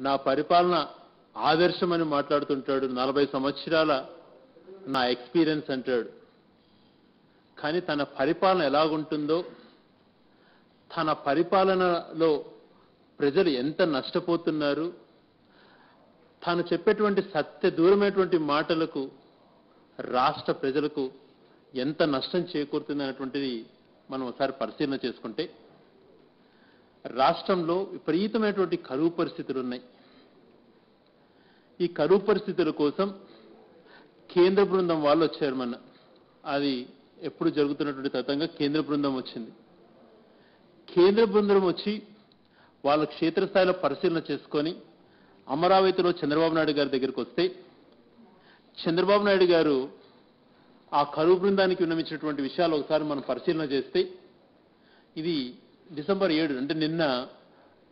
నా పరిపాలన ఆదర్శమని మాట్లాడుతుంటాడు నలభై సంవత్సరాల నా ఎక్స్పీరియన్స్ అంటాడు. కానీ తన పరిపాలన ఎలాగుంటుందో తన పరిపాలనలో ప్రజలు ఎంత నష్టపోతున్నారు తాను చెప్పేటువంటి సత్య దూరమైనటువంటి మాటలకు రాష్ట్ర ప్రజలకు ఎంత నష్టం చేకూరుతుంది అనేటువంటిది మనం ఒకసారి పరిశీలన చేసుకుంటే రాష్ట్రంలో విపరీతమైనటువంటి కరువు పరిస్థితులు ఉన్నాయి ఈ కరువు పరిస్థితుల కోసం కేంద్ర బృందం వాళ్ళు వచ్చారు మన అది ఎప్పుడు జరుగుతున్నటువంటి తతంగా కేంద్ర బృందం వచ్చింది. కేంద్ర బృందం వచ్చి వాళ్ళ క్షేత్రస్థాయిలో పరిశీలన చేసుకొని అమరావతిలో చంద్రబాబు నాయుడు గారి దగ్గరికి వస్తే చంద్రబాబు నాయుడు గారు ఆ కరువు బృందానికి విన్నమించినటువంటి విషయాలు ఒకసారి మనం పరిశీలన చేస్తే ఇది డిసెంబర్ ఏడు అంటే నిన్న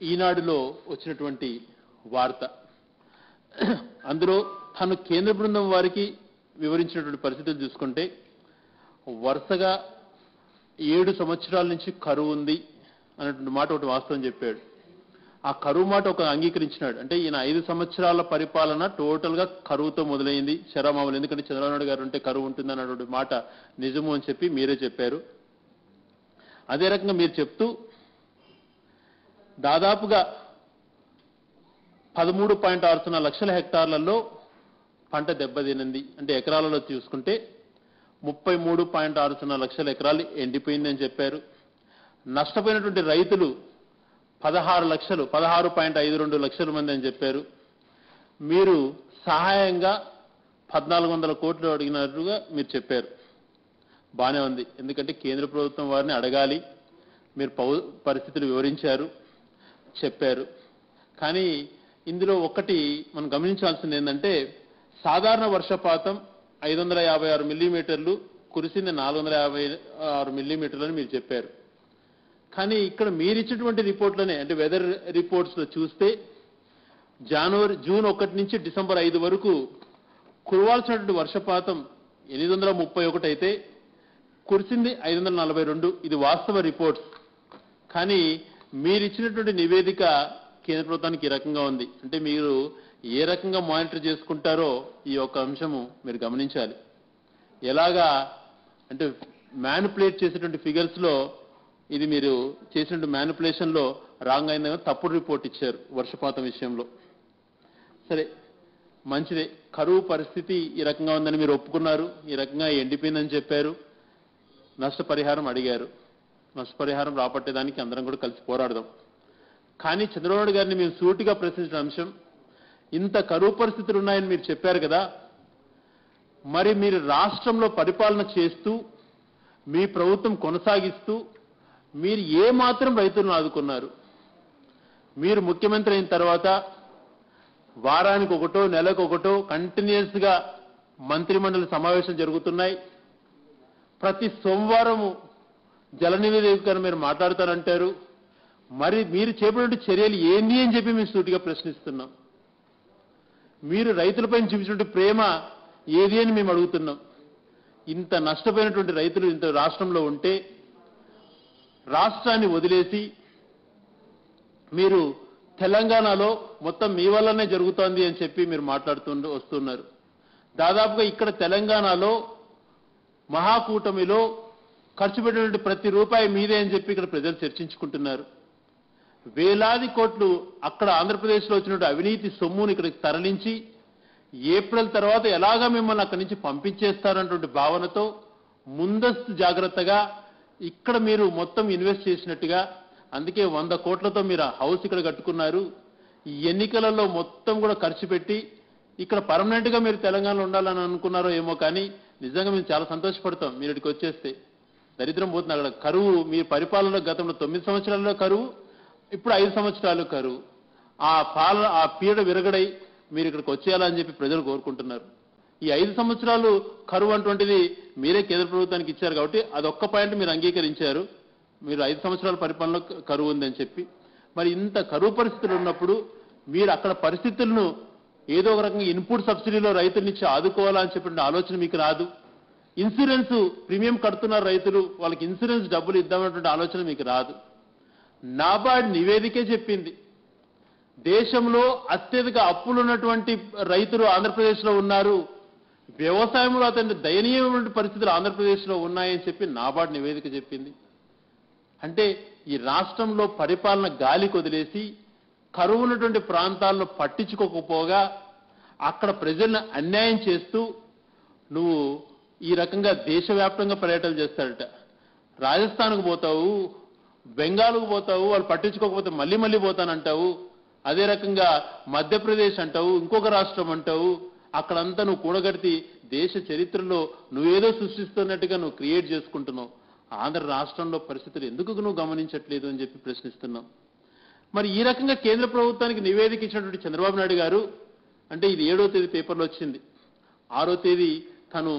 ఈనాడులో వచ్చినటువంటి వార్త. అందులో తను కేంద్ర బృందం వారికి వివరించినటువంటి పరిస్థితులు చూసుకుంటే వరుసగా ఏడు సంవత్సరాల నుంచి కరువు ఉంది అన్నటువంటి మాట ఒకటి వాస్తవం చెప్పాడు. ఆ కరువు మాట ఒక అంగీకరించినాడు. అంటే ఈయన ఐదు సంవత్సరాల పరిపాలన టోటల్గా కరువుతో మొదలైంది. శరమామలు ఎందుకంటే చంద్రబాబు గారు ఉంటే కరువు ఉంటుంది అన్నటువంటి మాట నిజము అని చెప్పి మీరే చెప్పారు. అదే రకంగా మీరు చెప్తూ దాదాపుగా పదమూడు పాయింట్ ఆరు సున్నా లక్షల హెక్టార్లలో పంట దెబ్బతినింది. అంటే ఎకరాలలో చూసుకుంటే ముప్పై మూడు పాయింట్ ఆరు సున్నా లక్షల ఎకరాలు ఎండిపోయిందని చెప్పారు. నష్టపోయినటువంటి రైతులు పదహారు లక్షలు పదహారు పాయింట్ ఐదు రెండు లక్షల మంది అని చెప్పారు. మీరు సహాయంగా పద్నాలుగు వందల కోట్లు అడిగినట్టుగా మీరు చెప్పారు. బాగానే ఉంది. ఎందుకంటే కేంద్ర ప్రభుత్వం వారిని అడగాలి. మీరు పౌ పరిస్థితులు వివరించారు. చెప్పారు. కానీ ఇందులో ఒకటి మనం గమనించాల్సింది ఏంటంటే సాధారణ వర్షపాతం ఐదు వందల యాభై ఆరు మిల్లీమీటర్లు కురిసింది నాలుగు వందల యాభై ఆరు మిల్లీమీటర్లు అని మీరు చెప్పారు. కానీ ఇక్కడ మీరిచ్చినటువంటి రిపోర్ట్లోనే అంటే వెదర్ రిపోర్ట్స్లో చూస్తే జనవరి జూన్ ఒకటి నుంచి డిసెంబర్ ఐదు వరకు కురవాల్సినటువంటి వర్షపాతం ఎనిమిది వందల ముప్పై ఒకటి అయితే కురిసింది ఐదు వందల నలభై రెండు. ఇది వాస్తవ రిపోర్ట్స్. కానీ మీరు ఇచ్చినటువంటి నివేదిక కేంద్ర ప్రభుత్వానికి ఈ రకంగా ఉంది. అంటే మీరు ఏ రకంగా మానిటర్ చేసుకుంటారో ఈ యొక్క అంశము మీరు గమనించాలి. ఎలాగా అంటే మ్యానిపులేట్ చేసేటువంటి ఫిగర్స్లో ఇది మీరు చేసినటువంటి మ్యానిపులేషన్లో రాంగ్ అయిందని తప్పుడు రిపోర్ట్ ఇచ్చారు వర్షపాతం విషయంలో. సరే మంచిదే. కరువు పరిస్థితి ఈ రకంగా ఉందని మీరు ఒప్పుకున్నారు. ఈ రకంగా ఎండిపోయిందని చెప్పారు. నష్టపరిహారం అడిగారు. నష్టపరిహారం రాబట్టేదానికి అందరం కూడా కలిసి పోరాడదాం. కానీ చంద్రబాబు గారిని మేము సూటిగా ప్రశ్నించిన అంశం ఇంత కరువు పరిస్థితులు ఉన్నాయని మీరు చెప్పారు కదా మరి మీరు రాష్ట్రంలో పరిపాలన చేస్తూ మీ ప్రభుత్వం కొనసాగిస్తూ మీరు ఏ మాత్రం రైతులను ఆదుకున్నారు? మీరు ముఖ్యమంత్రి అయిన తర్వాత వారానికి ఒకటో నెలకు ఒకటో కంటిన్యూస్గా మంత్రిమండలి సమావేశం జరుగుతున్నాయి. ప్రతి సోమవారము జల నివేదికను మీరు మాట్లాడతారంటారు. మరి మీరు చేపట్టిన చర్యలు ఏంది అని చెప్పి మేము సూటిగా ప్రశ్నిస్తున్నాం. మీరు రైతులపై చూపించినటువంటి ప్రేమ ఏది అని మేము అడుగుతున్నాం. ఇంత నష్టపోయినటువంటి రైతులు ఇంత రాష్ట్రంలో ఉంటే రాష్ట్రాన్ని వదిలేసి మీరు తెలంగాణలో మొత్తం మీ వల్లనే జరుగుతోంది అని చెప్పి మీరు మాట్లాడుతూ వస్తున్నారు. దాదాపుగా ఇక్కడ తెలంగాణలో మహాకూటమిలో ఖర్చు పెట్టినటువంటి ప్రతి రూపాయి మీదే అని చెప్పి ఇక్కడ ప్రజలు చర్చించుకుంటున్నారు. వేలాది కోట్లు అక్కడ ఆంధ్రప్రదేశ్లో వచ్చినటువంటి అవినీతి సొమ్మును ఇక్కడికి తరలించి ఏప్రిల్ తర్వాత ఎలాగా మిమ్మల్ని అక్కడి నుంచి పంపించేస్తారన్నటువంటి భావనతో ముందస్తు జాగ్రత్తగా ఇక్కడ మీరు మొత్తం ఇన్వెస్ట్ చేసినట్టుగా అందుకే వంద కోట్లతో మీరు ఆ హౌస్ ఇక్కడ కట్టుకున్నారు. ఈ ఎన్నికలలో మొత్తం కూడా ఖర్చు పెట్టి ఇక్కడ పర్మనెంట్గా మీరు తెలంగాణలో ఉండాలని అనుకున్నారో ఏమో కానీ నిజంగా మేము చాలా సంతోషపడతాం మీరు ఇక్కడికి వచ్చేస్తే. దరిద్రం పోతుంది అక్కడ కరువు మీ పరిపాలనలో గతంలో తొమ్మిది సంవత్సరాల్లో కరువు ఇప్పుడు ఐదు సంవత్సరాలు కరువు. ఆ పాలన ఆ పీడ విరగడై మీరు ఇక్కడికి వచ్చేయాలని చెప్పి ప్రజలు కోరుకుంటున్నారు. ఈ ఐదు సంవత్సరాలు కరువు అటువంటిది మీరే కేంద్ర ప్రభుత్వానికి ఇచ్చారు కాబట్టి అదొక్క పాయింట్ మీరు అంగీకరించారు. మీరు ఐదు సంవత్సరాల పరిపాలనలో కరువు ఉందని చెప్పి. మరి ఇంత కరువు పరిస్థితులు ఉన్నప్పుడు మీరు అక్కడ పరిస్థితులను ఏదో ఒక రకంగా ఇన్పుట్ సబ్సిడీలో రైతులనిచ్చి ఆదుకోవాలని చెప్పిన ఆలోచన మీకు రాదు. ఇన్సూరెన్స్ ప్రీమియం కడుతున్నారు రైతులు వాళ్ళకి ఇన్సూరెన్స్ డబ్బులు ఇద్దామన్నటువంటి ఆలోచన మీకు రాదు. నాబార్డ్ నివేదికే చెప్పింది దేశంలో అత్యధిక అప్పులు ఉన్నటువంటి రైతులు ఆంధ్రప్రదేశ్లో ఉన్నారు. వ్యవసాయంలో అతని దయనీయమైన పరిస్థితులు ఆంధ్రప్రదేశ్లో ఉన్నాయని చెప్పి నాబార్డ్ నివేదిక చెప్పింది. అంటే ఈ రాష్ట్రంలో పరిపాలన గాలి కొదిలేసి కరువు ఉన్నటువంటి ప్రాంతాలను పట్టించుకోకపోగా అక్కడ ప్రజలను అన్యాయం చేస్తూ నువ్వు ఈ రకంగా దేశవ్యాప్తంగా పర్యటనలు చేస్తాడట రాజస్థాన్కు పోతావు బెంగాల్కు పోతావు వాళ్ళు పట్టించుకోకపోతే మళ్ళీ మళ్ళీ పోతానంటావు. అదే రకంగా మధ్యప్రదేశ్ అంటావు ఇంకొక రాష్ట్రం అంటావు. అక్కడంతా నువ్వు కూడగడితి దేశ చరిత్రలో నువ్వేదో సృష్టిస్తున్నట్టుగా నువ్వు క్రియేట్ చేసుకుంటున్నావు. ఆంధ్ర రాష్ట్రంలో పరిస్థితులు ఎందుకు నువ్వు గమనించట్లేదు అని చెప్పి ప్రశ్నిస్తున్నాం. మరి ఈ రకంగా కేంద్ర ప్రభుత్వానికి నివేదిక ఇచ్చినటువంటి చంద్రబాబు నాయుడు గారు అంటే ఇది ఏడో తేదీ పేపర్లో వచ్చింది. ఆరో తేదీ తను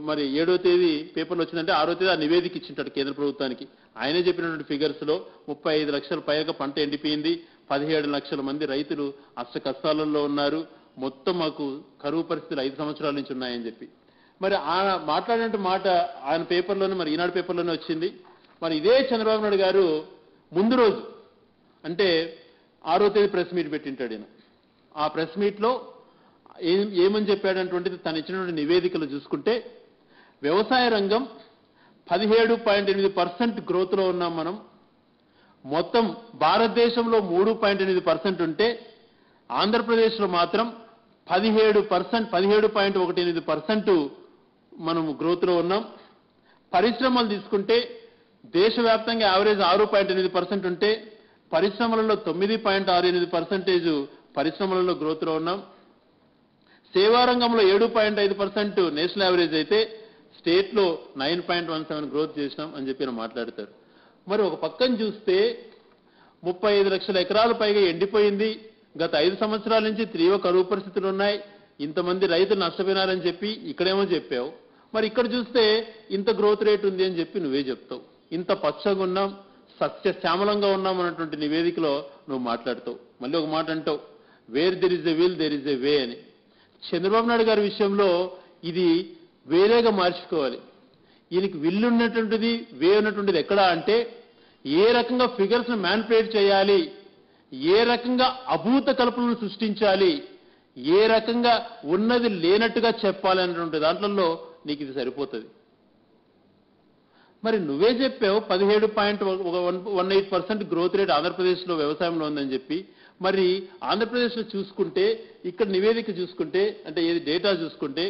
మరి ఏడో తేదీ పేపర్లో వచ్చిందంటే ఆరో తేదీ ఆ నివేదిక ఇచ్చింటాడు కేంద్ర ప్రభుత్వానికి. ఆయనే చెప్పినటువంటి ఫిగర్స్లో ముప్పై ఐదు లక్షల పైగా పంట ఎండిపోయింది పదిహేడు లక్షల మంది రైతులు అష్ట కష్టాలలో ఉన్నారు మొత్తం మాకు కరువు పరిస్థితులు ఐదు సంవత్సరాల నుంచి ఉన్నాయని చెప్పి. మరి ఆయన మాట్లాడినట్టు మాట ఆయన పేపర్లోనే మరి ఈనాడు పేపర్లోనే వచ్చింది. మరి ఇదే చంద్రబాబు నాయుడు గారు ముందు రోజు అంటే ఆరో తేదీ ప్రెస్ మీట్ పెట్టింటాడు ఈయన. ఆ ప్రెస్ మీట్లో ఏం ఏమని చెప్పాడంటువంటిది తను ఇచ్చినటువంటి నివేదికలు చూసుకుంటే వ్యవసాయ రంగం పదిహేడు పాయింట్ ఎనిమిది పర్సెంట్ గ్రోత్లో ఉన్నాం మనం. మొత్తం భారతదేశంలో మూడు పాయింట్ ఎనిమిది పర్సెంట్ ఉంటే ఆంధ్రప్రదేశ్లో మాత్రం పదిహేడు పర్సెంట్ పదిహేడు పాయింట్ ఒకటి ఎనిమిది పర్సెంట్ మనం గ్రోత్లో ఉన్నాం. పరిశ్రమలు తీసుకుంటే దేశవ్యాప్తంగా యావరేజ్ ఆరు పాయింట్ ఎనిమిది పర్సెంట్ ఉంటే పరిశ్రమలలో తొమ్మిది పాయింట్ ఆరు ఎనిమిది పర్సెంటేజ్ పరిశ్రమలలో గ్రోత్లో ఉన్నాం. సేవారంగంలో ఏడు పాయింట్ ఐదు పర్సెంట్ నేషనల్ యావరేజ్ అయితే స్టేట్లో nine point one seven growth చేసినాం అని చెప్పి మాట్లాడతారు. మరి ఒక పక్కన చూస్తే ముప్పై ఐదు లక్షల ఎకరాలు పైగా ఎండిపోయింది. గత ఐదు సంవత్సరాల నుంచి తీవ్ర కరువు పరిస్థితులు ఉన్నాయి. ఇంతమంది రైతులు నష్టపోయినారని చెప్పి ఇక్కడేమో చెప్పావు. మరి ఇక్కడ చూస్తే ఇంత గ్రోత్ రేట్ ఉంది అని చెప్పి నువ్వే చెప్తావు. ఇంత పచ్చగా ఉన్నాం సత్య శ్యామలంగా ఉన్నాం అన్నటువంటి నివేదికలో నువ్వు మాట్లాడతావు. మళ్ళీ ఒక మాట అంటావు where there is a will there is a way అని. చంద్రబాబు నాయుడు గారి విషయంలో ఇది వేరేగా మార్చుకోవాలి. ఈయనకి విల్లు ఉన్నటువంటిది వే ఉన్నటువంటిది ఎక్కడ అంటే ఏ రకంగా ఫిగర్స్ను మ్యానిపులేట్ చేయాలి ఏ రకంగా అభూత కల్పనలు సృష్టించాలి ఏ రకంగా ఉన్నది లేనట్టుగా చెప్పాలి అనేటువంటి దాంట్లో నీకు ఇది సరిపోతుంది. మరి నువ్వే చెప్పావు పదిహేడు point one eight percent growth rate ఆంధ్రప్రదేశ్లో వ్యవసాయంలో ఉందని చెప్పి. మరి ఆంధ్రప్రదేశ్లో చూసుకుంటే ఇక్కడ నివేదిక చూసుకుంటే అంటే ఏది డేటా చూసుకుంటే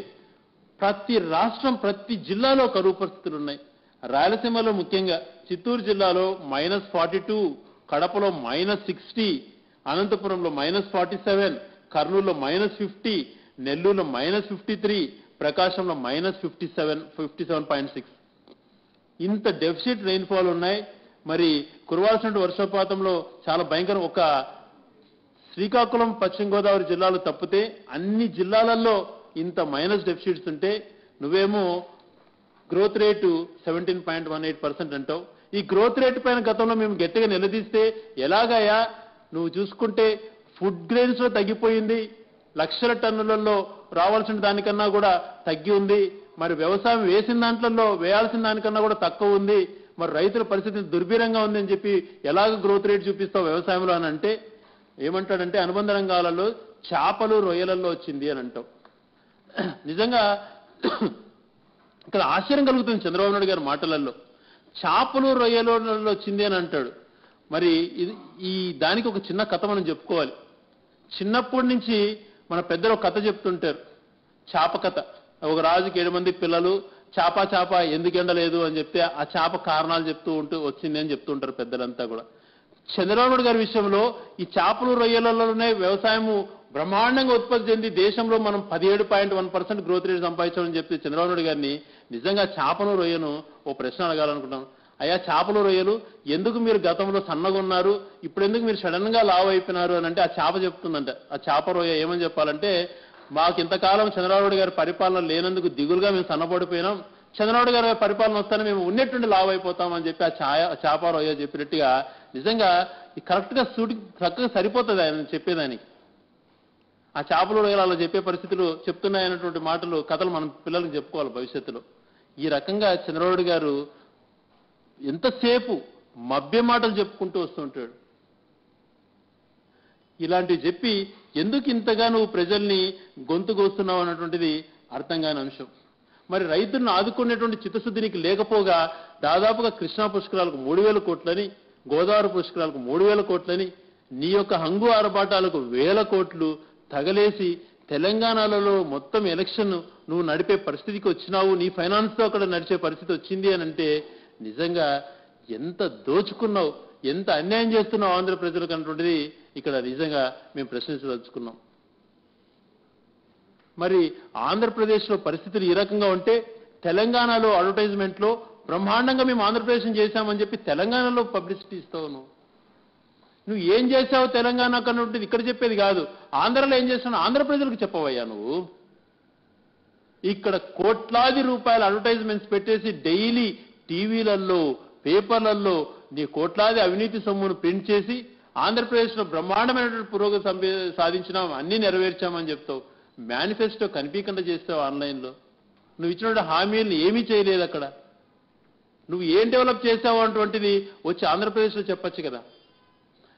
ప్రతి రాష్ట్రం ప్రతి జిల్లాలో కరువు పరిస్థితులు ఉన్నాయి. రాయలసీమలో ముఖ్యంగా చిత్తూరు జిల్లాలో మైనస్ ఫార్టీ టూ కడపలో మైనస్ సిక్స్టీ అనంతపురంలో మైనస్ ఫార్టీ సెవెన్ కర్నూలులో మైనస్ ఫిఫ్టీ నెల్లూరులో minus fifty three ప్రకాశంలో minus fifty seven fifty seven point six. ఇంత డెఫిసిట్ రెయిన్ఫాల్ ఉన్నాయి. మరి కురవాల్సిన వర్షపాతంలో చాలా భయంకరం ఒక శ్రీకాకుళం పశ్చిమ గోదావరి జిల్లాలు తప్పితే అన్ని జిల్లాలలో ఇంత మైనస్ డెఫిసిట్స్ ఉంటే నువ్వేమో growth rate seventeen point one eight percent అంటావు. ఈ గ్రోత్ రేట్ పైన గతంలో మేము గట్టిగా నిలదీస్తే ఎలాగయా నువ్వు చూసుకుంటే ఫుడ్ గ్రెయిన్స్లో తగ్గిపోయింది. లక్షల టన్నులలో రావాల్సిన దానికన్నా కూడా తగ్గి ఉంది. మరి వ్యవసాయం వేసిన దాంట్లో వేయాల్సిన దానికన్నా కూడా తక్కువ ఉంది. మరి రైతుల పరిస్థితి దుర్భీరంగా ఉందని చెప్పి ఎలాగ గ్రోత్ రేట్ చూపిస్తావు వ్యవసాయంలో అని అంటే ఏమంటాడంటే అనుబంధ రంగాలలో చేపలు రొయ్యలలో వచ్చింది అని అంటాం. నిజంగా ఇక్కడ ఆశ్చర్యం కలుగుతుంది చంద్రబాబు నాయుడు గారి మాటలలో చేపలు రొయ్యలలో వచ్చింది అని అంటాడు. మరి ఇది ఈ దానికి ఒక చిన్న కథ మనం చెప్పుకోవాలి. చిన్నప్పటి నుంచి మన పెద్దలు ఒక కథ చెప్తుంటారు. చేప కథ. ఒక రాజుకి ఏడు మంది పిల్లలు చేప చేప ఎందుకు ఎండలేదు? అని చెప్తే ఆ చేప కారణాలు చెప్తూ ఉంటూ వచ్చింది అని చెప్తూ ఉంటారు పెద్దలంతా కూడా. చంద్రబాబు గారి విషయంలో ఈ చేపలు రొయ్యలలోనే వ్యవసాయము బ్రహ్మాండంగా ఉత్పత్తి చెంది దేశంలో మనం పదిహేడు point one percent growth rate సంపాదించామని చెప్పి చంద్రబాబు నాయుడు గారిని నిజంగా చేపను రొయ్యను ఓ ప్రశ్న అడగాలనుకుంటాను అయ్యా చేపలు రొయ్యలు ఎందుకు మీరు గతంలో సన్నగా ఉన్నారు ఇప్పుడు ఎందుకు మీరు సడన్గా లావ్ అయిపోయినారు అని అంటే ఆ చేప చెప్తుందంట. ఆ చేప రొయ్య ఏమని చెప్పాలంటే మాకు ఇంతకాలం చంద్రబాబు గారి పరిపాలన లేనందుకు దిగులుగా మేము సన్నపడిపోయినాం చంద్రబాబు గారి పరిపాలన వస్తానే మేము ఉన్నట్టుండి లావు అయిపోతామని చెప్పి ఆ ఛాయ చేప చెప్పినట్టుగా నిజంగా కరెక్ట్గా సూటి చక్కగా సరిపోతుంది ఆయన చెప్పేదానికి. ఆ చేపలు రొయ్యలు అలా చెప్పే పరిస్థితులు చెప్తున్నాయన్నటువంటి మాటలు కథలు మనం పిల్లలకు చెప్పుకోవాలి భవిష్యత్తులో. ఈ రకంగా చంద్రబాబు గారు ఎంతసేపు మభ్య మాటలు చెప్పుకుంటూ వస్తుంటాడు ఇలాంటివి చెప్పి ఎందుకు ఇంతగా నువ్వు ప్రజల్ని గొంతు కోస్తున్నావు అన్నటువంటిది అర్థం కాని అంశం. మరి రైతులను ఆదుకునేటువంటి చిత్తశుద్ధి నీకు లేకపోగా దాదాపుగా కృష్ణా పుష్కరాలకు మూడు వేల కోట్లని గోదావరి పుష్కరాలకు మూడు వేల కోట్లని నీ యొక్క హంగు ఆరబాటాలకు వేల కోట్లు తగలేసి తెలంగాణలో మొత్తం ఎలక్షన్ నువ్వు నడిపే పరిస్థితికి వచ్చినావు నీ ఫైనాన్స్తో అక్కడ నడిచే పరిస్థితి వచ్చింది అని అంటే నిజంగా ఎంత దోచుకున్నావు ఎంత అన్యాయం చేస్తున్నావు ఆంధ్ర ప్రజలకు అన్నటువంటిది ఇక్కడ నిజంగా మేము ప్రశ్నించదలుచుకున్నాం. మరి ఆంధ్రప్రదేశ్లో పరిస్థితులు ఈ రకంగా ఉంటే తెలంగాణలో అడ్వర్టైజ్మెంట్లో బ్రహ్మాండంగా మేము ఆంధ్రప్రదేశ్ చేశామని చెప్పి తెలంగాణలో పబ్లిసిటీ ఇస్తావు నువ్వు నువ్వు ఏం చేశావు తెలంగాణ కన్నట్టు ఇక్కడ చెప్పేది కాదు. ఆంధ్రలో ఏం చేస్తున్నావు? ఆంధ్ర ప్రజలకు చెప్పవయ్యా నువ్వు. ఇక్కడ కోట్లాది రూపాయల అడ్వర్టైజ్మెంట్స్ పెట్టేసి డైలీ టీవీలలో పేపర్లలో నీ కోట్లాది అవినీతి సొమ్మును ప్రింట్ చేసి ఆంధ్రప్రదేశ్లో బ్రహ్మాండమైనటువంటి పురోగతి సాధించినాం అన్ని నెరవేర్చామని చెప్తావు. మేనిఫెస్టో కనిపించకుండా చేస్తావు ఆన్లైన్లో? నువ్వు ఇచ్చినటువంటి హామీలను ఏమీ చేయలేదు అక్కడ. నువ్వు ఏం డెవలప్ చేసావు అటువంటిది వచ్చి ఆంధ్రప్రదేశ్లో చెప్పచ్చు కదా.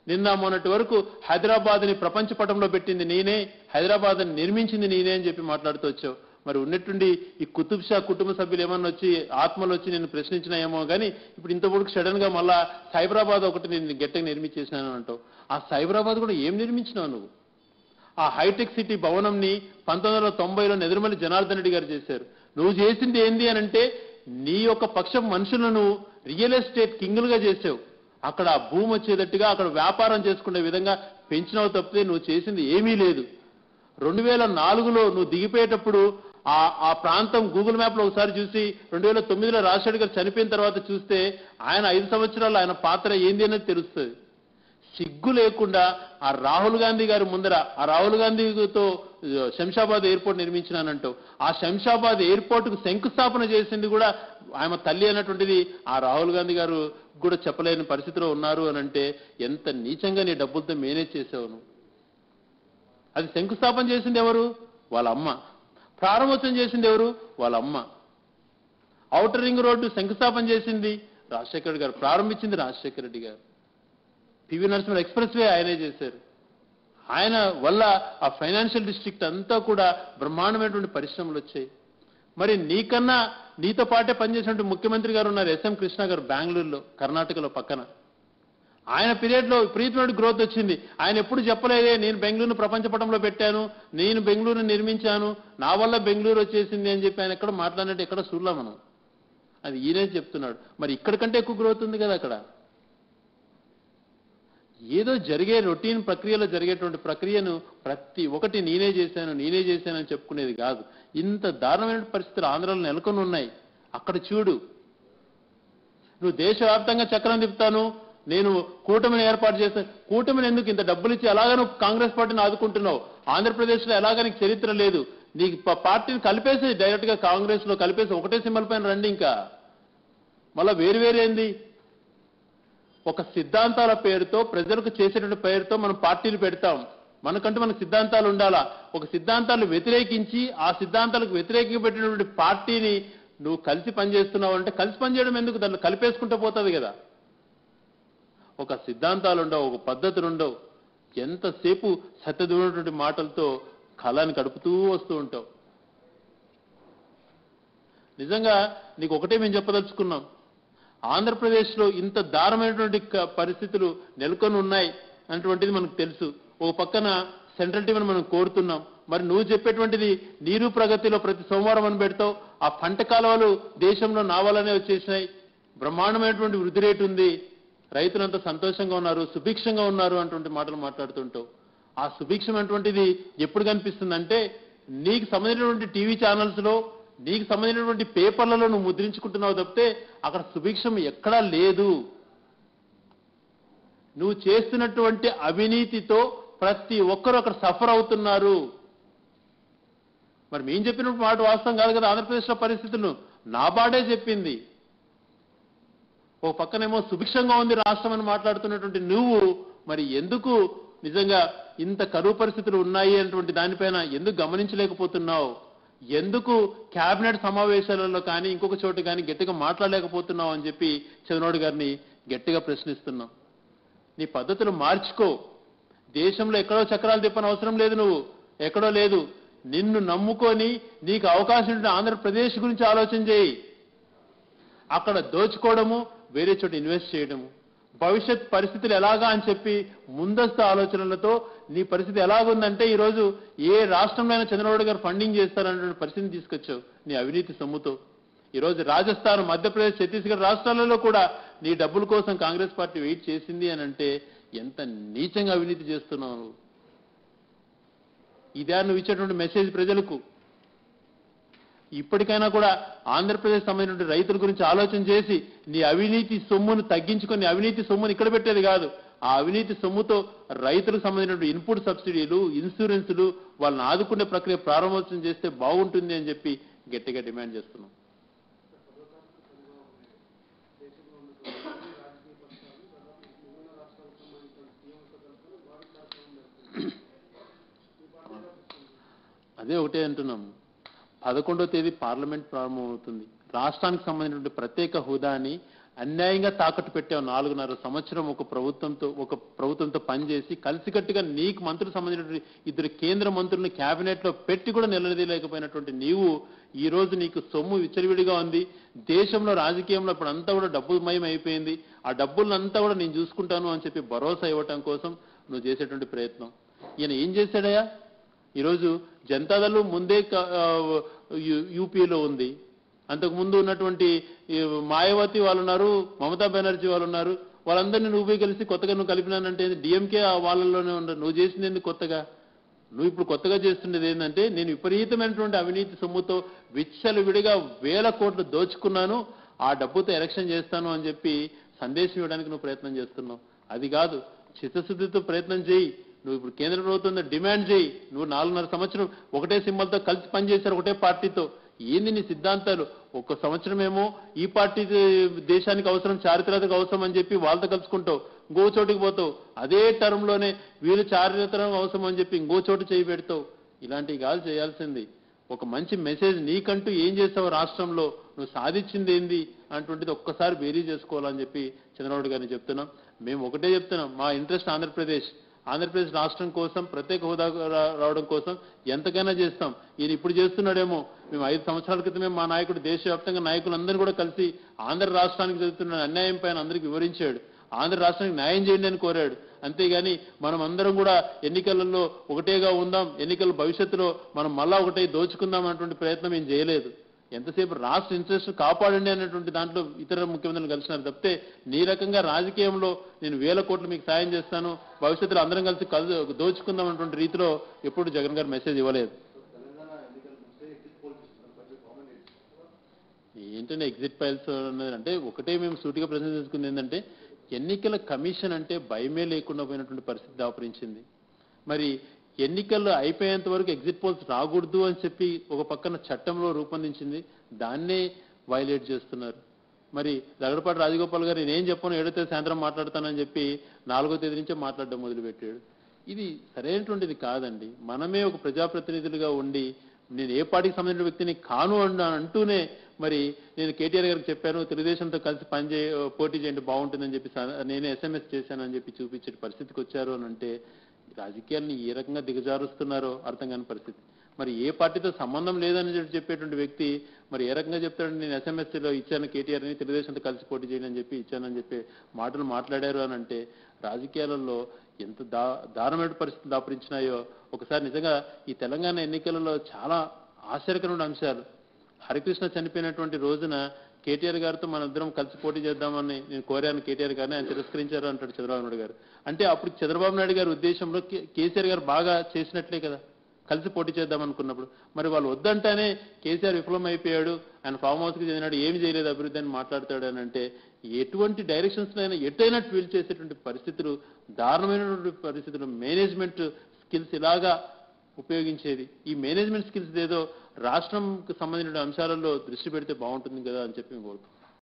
నిన్న మొన్నటి వరకు హైదరాబాద్ని ప్రపంచ పటంలో పెట్టింది నేనే హైదరాబాద్ని నిర్మించింది నేనే అని చెప్పి మాట్లాడుతూ వచ్చావు. మరి ఉన్నట్టుండి ఈ కుతుబ్ షా కుటుంబ సభ్యులు ఏమన్నా వచ్చి ఆత్మలు వచ్చి నేను ప్రశ్నించినా ఏమో కానీ ఇప్పుడు ఇంతవరకు సడన్గా మళ్ళా సైబరాబాద్ ఒకటి నేను గట్టిగా నిర్మించేసినాను అంటావు. ఆ సైబరాబాద్ కూడా ఏం నిర్మించినావు నువ్వు? ఆ హైటెక్ సిటీ భవనంని పంతొమ్మిది వందల తొంభైలో నెదురుమల్లి జనార్దన్ రెడ్డి గారు చేశారు. నువ్వు చేసింది ఏంది అని అంటే నీ యొక్క పక్షం మనుషులను రియల్ ఎస్టేట్ కింగులుగా చేసావు. అక్కడ భూమి వచ్చేటట్టుగా అక్కడ వ్యాపారం చేసుకునే విధంగా పెంచినావు తప్పితే నువ్వు చేసింది ఏమీ లేదు. రెండు వేల నాలుగులో నువ్వు దిగిపోయేటప్పుడు ఆ ఆ ప్రాంతం గూగుల్ మ్యాప్లో ఒకసారి చూసి రెండు వేల తొమ్మిదిలో రాజశేఖర్ గారు చనిపోయిన తర్వాత చూస్తే ఆయన ఐదు సంవత్సరాలు ఆయన పాత్ర ఏంది అనేది తెలుస్తుంది. సిగ్గు లేకుండా ఆ రాహుల్ గాంధీ గారి ముందర ఆ రాహుల్ గాంధీతో శంషాబాద్ ఎయిర్పోర్ట్ నిర్మించినానంటూ ఆ శంషాబాద్ ఎయిర్పోర్ట్కు శంకుస్థాపన చేసింది కూడా ఆమె తల్లి అన్నటువంటిది ఆ రాహుల్ గాంధీ గారు కూడా చెప్పలేని పరిస్థితిలో ఉన్నారు అని అంటే ఎంత నీచంగా నీ డబ్బులతో మేనేజ్ చేసావును అది శంకుస్థాపన చేసింది ఎవరు? వాళ్ళ అమ్మ. ప్రారంభోత్సవం చేసింది ఎవరు? వాళ్ళ అమ్మ. ఔటర్ రింగ్ రోడ్డు శంకుస్థాపన చేసింది రాజశేఖర రెడ్డి గారు ప్రారంభించింది రాజశేఖర రెడ్డి గారు. పివి నరసింహ ఎక్స్ప్రెస్ వే ఆయనే చేశారు. ఆయన వల్ల ఆ ఫైనాన్షియల్ డిస్ట్రిక్ట్ అంతా కూడా బ్రహ్మాండమైనటువంటి పరిశ్రమలు వచ్చాయి. మరి నీకన్నా నీతో పాటే పనిచేసినటువంటి ముఖ్యమంత్రి గారు ఉన్నారు ఎస్ఎం కృష్ణ గారు బెంగళూరులో కర్ణాటకలో పక్కన. ఆయన పీరియడ్లో విపరీతమైన గ్రోత్ వచ్చింది. ఆయన ఎప్పుడు చెప్పలేదే నేను బెంగళూరును ప్రపంచ పటంలో పెట్టాను నేను బెంగళూరును నిర్మించాను నా వల్ల బెంగళూరు వచ్చేసింది అని చెప్పి ఆయన ఎక్కడ మాట్లాడినట్టు ఎక్కడ చూడలే మనం. అది ఈయనే చెప్తున్నాడు. మరి ఇక్కడ కంటే ఎక్కువ గ్రోత్ ఉంది కదా అక్కడ. ఏదో జరిగే రొటీన్ ప్రక్రియలో జరిగేటువంటి ప్రక్రియను ప్రతి ఒక్కటి నేనే చేశాను నేనే చేశానని చెప్పుకునేది కాదు. ఇంత దారుణమైన పరిస్థితులు ఆంధ్రలో నెలకొని ఉన్నాయి. అక్కడ చూడు. నువ్వు దేశవ్యాప్తంగా చక్రం తిప్పుతాను నేను కూటమిని ఏర్పాటు చేస్తాను కూటమిని ఎందుకు ఇంత డబ్బులు ఇచ్చి ఎలాగ నువ్వు కాంగ్రెస్ పార్టీని ఆదుకుంటున్నావు? ఆంధ్రప్రదేశ్లో ఎలాగ నీకు చరిత్ర లేదు. నీకు పార్టీని కలిపేసి డైరెక్ట్గా కాంగ్రెస్లో కలిపేసి ఒకటే సింబల్ పైన రండి ఇంకా. మళ్ళా వేరు వేరేంది? ఒక సిద్ధాంతాల పేరుతో ప్రజలకు చేసేటువంటి పేరుతో మనం పార్టీలు పెడతాం. మనకంటూ మనకు సిద్ధాంతాలు ఉండాలా? ఒక సిద్ధాంతాలు వ్యతిరేకించి ఆ సిద్ధాంతాలకు వ్యతిరేకంగా పెట్టినటువంటి పార్టీని నువ్వు కలిసి పనిచేస్తున్నావు అంటే కలిసి పనిచేయడం ఎందుకు? దాన్ని కలిపేసుకుంటూ పోతుంది కదా. ఒక సిద్ధాంతాలు ఉండవు ఒక పద్ధతులు ఉండవు. ఎంతసేపు సత్యదూరటువంటి మాటలతో కళాన్ని గడుపుతూ వస్తూ ఉంటావు? నిజంగా నీకు ఒకటే మేము చెప్పదలుచుకున్నాం. ఆంధ్రప్రదేశ్లో ఇంత దారుణమైనటువంటి పరిస్థితులు నెలకొని ఉన్నాయి అన్నటువంటిది మనకు తెలుసు. ఒక పక్కన సెంట్రల్ టీవీని మనం కోరుతున్నాం. మరి నువ్వు చెప్పేటువంటిది నీరు ప్రగతిలో ప్రతి సోమవారం అని పెడతావు. ఆ పంట కాలువలు దేశంలో నావాలనే వచ్చేసినాయి. బ్రహ్మాండమైనటువంటి వృద్ధి రేటు ఉంది. రైతులంతా సంతోషంగా ఉన్నారు సుభిక్షంగా ఉన్నారు అటువంటి మాటలు మాట్లాడుతుంటావు. ఆ సుభిక్షం అటువంటిది ఎప్పుడు కనిపిస్తుందంటే నీకు సంబంధించినటువంటి టీవీ ఛానల్స్లో నీకు సంబంధించినటువంటి పేపర్లలో నువ్వు ముద్రించుకుంటున్నావు తప్పితే అక్కడ సుభిక్షం ఎక్కడా లేదు. నువ్వు చేస్తున్నటువంటి అవినీతితో ప్రతి ఒక్కరూ అక్కడ సఫర్ అవుతున్నారు. మరి మేము చెప్పినటువంటి మాట వాస్తవం కాదు కదా ఆంధ్రప్రదేశ్లో పరిస్థితులు. నాబార్డే చెప్పింది. ఓ పక్కనేమో సుభిక్షంగా ఉంది రాష్ట్రం అని మాట్లాడుతున్నటువంటి నువ్వు మరి ఎందుకు నిజంగా ఇంత కరువు పరిస్థితులు ఉన్నాయి అన్నటువంటి దానిపైన ఎందుకు గమనించలేకపోతున్నావు? ఎందుకు కేబినెట్ సమావేశాలలో కానీ ఇంకొక చోట కానీ గట్టిగా మాట్లాడలేకపోతున్నావు అని చెప్పి చంద్రబాబు గారిని గట్టిగా ప్రశ్నిస్తున్నాం. నీ పద్ధతులు మార్చుకో. దేశంలో ఎక్కడో చక్రాలు తిప్పని అవసరం లేదు నువ్వు. ఎక్కడో లేదు. నిన్ను నమ్ముకొని నీకు అవకాశం ఉంటే ఆంధ్రప్రదేశ్ గురించి ఆలోచన చేయి. అక్కడ దోచుకోవడము వేరే చోట ఇన్వెస్ట్ చేయడము. భవిష్యత్ పరిస్థితులు ఎలాగా అని చెప్పి ముందస్తు ఆలోచనలతో నీ పరిస్థితి ఎలాగుందంటే ఈరోజు ఏ రాష్ట్రంలో అయినా చంద్రబాబు గారు ఫండింగ్ చేస్తారనే పరిస్థితిని తీసుకొచ్చావు నీ అవినీతి సొమ్ముతో. ఈరోజు రాజస్థాన్ మధ్యప్రదేశ్ ఛత్తీస్గఢ్ రాష్ట్రాలలో కూడా నీ డబ్బుల కోసం కాంగ్రెస్ పార్టీ వెయిట్ చేసింది అని అంటే ఎంత నీచంగా అవినీతి చేస్తున్నావు ఇదే నువ్వు ఇచ్చేటువంటి మెసేజ్ ప్రజలకు. ఇప్పటికైనా కూడా ఆంధ్రప్రదేశ్ సంబంధించిన రైతుల గురించి ఆలోచన చేసి నీ అవినీతి సొమ్మును తగ్గించుకొని అవినీతి సొమ్మును ఇక్కడ పెట్టేది కాదు. ఆ అవినీతి సొమ్ముతో రైతులకు సంబంధించిన ఇన్పుట్ సబ్సిడీలు ఇన్సూరెన్సులు వాళ్ళని ఆదుకునే ప్రక్రియ ప్రారంభోత్సవం చేస్తే బాగుంటుంది అని చెప్పి గట్టిగా డిమాండ్ చేస్తున్నాం. అదే ఒకటే అంటున్నాం పదకొండో తేదీ పార్లమెంట్ ప్రారంభమవుతుంది. రాష్ట్రానికి సంబంధించిన ప్రత్యేక హోదాని అన్యాయంగా తాకట్టు పెట్టావు నాలుగున్నర సంవత్సరం ఒక ప్రభుత్వంతో ఒక ప్రభుత్వంతో పనిచేసి కలిసికట్టుగా నీకు మంత్రులు సంబంధించినటువంటి ఇద్దరు కేంద్ర మంత్రులను కేబినెట్లో పెట్టి కూడా నిలదీయలేకపోయినటువంటి నీవు ఈ రోజు నీకు సొమ్ము విచ్చలవిడిగా ఉంది. దేశంలో రాజకీయంలో ఇప్పుడు అంతా కూడా డబ్బుమయం అయిపోయింది. ఆ డబ్బులంతా కూడా నేను చూసుకుంటాను అని చెప్పి భరోసా ఇవ్వటం కోసం నువ్వు చేసేటువంటి ప్రయత్నం. ఈయన ఏం చేశాడయా ఈరోజు జనతాదళం ముందే యూపీలో ఉంది. అంతకు ముందు ఉన్నటువంటి మాయావతి వాళ్ళు ఉన్నారు మమతా బెనర్జీ వాళ్ళు ఉన్నారు వాళ్ళందరినీ నువ్వే కలిసి కొత్తగా నువ్వు కలిపినానంటే డిఎంకే వాళ్ళలోనే ఉండరు నువ్వు చేసింది ఎందుకు కొత్తగా? నువ్వు ఇప్పుడు కొత్తగా చేస్తున్నది ఏంటంటే నేను విపరీతమైనటువంటి అవినీతి సొమ్ముతో విచ్చలు విడిగా వేల కోట్లు దోచుకున్నాను. ఆ డబ్బుతో ఎలక్షన్ చేస్తాను అని చెప్పి సందేశం ఇవ్వడానికి నువ్వు ప్రయత్నం చేస్తున్నావు. అది కాదు చిత్తశుద్ధితో ప్రయత్నం చేయి. నువ్వు ఇప్పుడు కేంద్ర ప్రభుత్వం డిమాండ్ చేయి. నువ్వు నాలుగున్నర సంవత్సరం ఒకటే సింబల్తో కలిసి పనిచేశారు ఒకటే పార్టీతో. ఏంది నీ సిద్ధాంతాలు? ఒక సంవత్సరమేమో ఈ పార్టీ దేశానికి అవసరం చారిత్రక అవసరం అని చెప్పి వాళ్ళతో కలుసుకుంటావు. ఇంకో చోటుకి పోతావు. అదే టర్మ్లోనే వీళ్ళు చారిత్రక అవసరం అని చెప్పి ఇంకో చోటు చేయి పెడతావు. ఇలాంటివి కాదు చేయాల్సింది. ఒక మంచి మెసేజ్ నీకంటూ ఏం చేసావు రాష్ట్రంలో? నువ్వు సాధించింది ఏంది? అటువంటిది ఒక్కసారి బేరీ చేసుకోవాలని చెప్పి చంద్రబాబు గారిని చెప్తున్నాం. మేము ఒకటే చెప్తున్నాం. మా ఇంట్రెస్ట్ ఆంధ్రప్రదేశ్. ఆంధ్రప్రదేశ్ రాష్ట్రం కోసం ప్రత్యేక హోదా రావడం కోసం ఎంతకైనా చేస్తాం. ఈయన ఇప్పుడు చేస్తున్నాడేమో. మేము ఐదు సంవత్సరాల క్రితమే మా నాయకుడు దేశవ్యాప్తంగా నాయకులందరూ కూడా కలిసి ఆంధ్ర రాష్ట్రానికి జరుగుతున్న అన్యాయం పైన అందరికీ వివరించాడు. ఆంధ్ర రాష్ట్రానికి న్యాయం చేయండి అని కోరాడు. అంతేగాని మనం అందరం కూడా ఎన్నికలలో ఒకటేగా ఉందాం ఎన్నికల భవిష్యత్తులో మనం మళ్ళా ఒకటే దోచుకుందాం అన్నటువంటి ప్రయత్నం ఏం చేయలేదు. ఎంతసేపు రాష్ట్ర ఇంట్రెస్ట్ కాపాడండి అనేటువంటి దాంట్లో ఇతర ముఖ్యమంత్రులు కలిసినారు తప్పితే నీ రకంగా రాజకీయంలో నేను వేల కోట్లు మీకు సాయం చేస్తాను భవిష్యత్తులో అందరం కలిసి కలు దోచుకుందాం అనేటువంటి రీతిలో ఎప్పుడు జగన్ గారు మెసేజ్ ఇవ్వలేదు. ఏంటంటే ఎగ్జిట్ ఫైల్స్ అంటే ఒకటే మేము సూటిగా ప్రశ్న చేసుకుంది ఏంటంటే ఎన్నికల కమిషన్ అంటే భయమే లేకుండా పోయినటువంటి పరిస్థితి దాపరించింది. మరి ఎన్నికల్లో అయిపోయేంత వరకు ఎగ్జిట్ పోల్స్ రాకూడదు అని చెప్పి ఒక పక్కన చట్టంలో రూపొందించింది. దాన్నే వైలేట్ చేస్తున్నారు. మరి దగ్గరపాటి రాజగోపాల్ గారు నేనేం చెప్పను ఏడో తేదీ సాయంత్రం మాట్లాడతానని చెప్పి నాలుగో తేదీ నుంచే మాట్లాడడం మొదలుపెట్టాడు. ఇది సరైనటువంటిది కాదండి. మనమే ఒక ప్రజాప్రతినిధులుగా ఉండి నేను ఏ పార్టీకి సంబంధించిన వ్యక్తిని కాను అని అంటూనే మరి నేను కేటీఆర్ గారికి చెప్పాను తెలుగుదేశంతో కలిసి పనిచే పోటీ చేయండి బాగుంటుందని చెప్పి నేను నేనే ఎస్ఎంఎస్ చేశానని చెప్పి చూపించే పరిస్థితికి వచ్చారు అని అంటే రాజకీయాల్ని ఏ రకంగా దిగజారుస్తున్నారో అర్థం కాని పరిస్థితి. మరి ఏ పార్టీతో సంబంధం లేదని చెప్పేటువంటి వ్యక్తి మరి ఏ రకంగా చెప్తాడు? నేను ఎస్ఎంఎస్సీలో ఇచ్చాను కేటీఆర్ అని తెలుగుదేశంతో కలిసి పోటీ చేయండి అని చెప్పి ఇచ్చానని చెప్పి మాటలు మాట్లాడారు అని అంటే రాజకీయాలలో ఎంత దా దారుణమైన పరిస్థితులు దాపరించినాయో. ఒకసారి నిజంగా ఈ తెలంగాణ ఎన్నికలలో చాలా ఆశ్చర్యకరమైన అంశాలు. హరికృష్ణ చనిపోయినటువంటి రోజున కేటీఆర్ గారితో మన ఇద్దరం కలిసి పోటీ చేద్దామని నేను కోరాను. కేటీఆర్ గారిని ఆయన తిరస్కరించారు అంటాడు చంద్రబాబు నాయుడు గారు. అంటే అప్పుడు చంద్రబాబు నాయుడు గారి ఉద్దేశంలో కేసీఆర్ గారు బాగా చేసినట్లే కదా. కలిసి పోటీ చేద్దాం అనుకున్నప్పుడు. మరి వాళ్ళు వద్దంటేనే కేసీఆర్ విఫలం అయిపోయాడు ఆయన ఫామ్ హౌస్కి చెందినాడు. ఏమి చేయలేదు అభివృద్ధి అని మాట్లాడతాడు అని అంటే ఎటువంటి డైరెక్షన్స్ అయినా ఎటైనా ఫీల్ చేసేటువంటి పరిస్థితులు దారుణమైనటువంటి పరిస్థితులు మేనేజ్మెంట్ స్కిల్స్ ఇలాగా ఉపయోగించేది. ఈ మేనేజ్మెంట్ స్కిల్స్ ఏదో రాష్ట్రంకి సంబంధించిన అంశాలలో దృష్టి పెడితే బాగుంటుంది కదా అని చెప్పి మేము కోరుతున్నాం